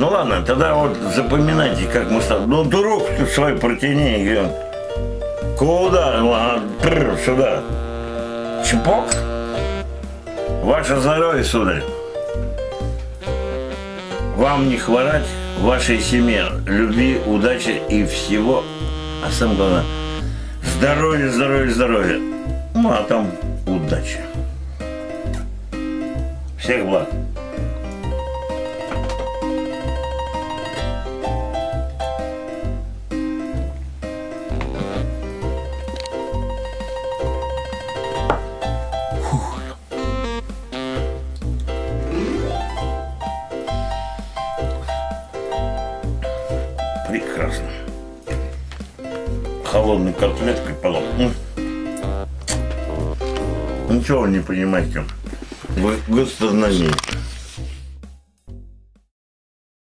Ну ладно, тогда вот запоминайте, как мы стали. Ну, ты руку тут свою протяни, и говорю, Куда? Ага, пррр, сюда. Чпок. Ваше здоровье, сударь. Вам не хворать, вашей семье любви, удачи и всего, а самое главное, здоровье, здоровье, здоровье. Ну, а там удачи. Всех благ. Прекрасно. Холодный котлеткой полом. М. Ничего вы не понимаете в гастрономии.